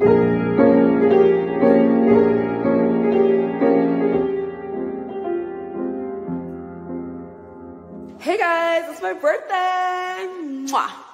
Hey guys, it's my birthday! Mwah.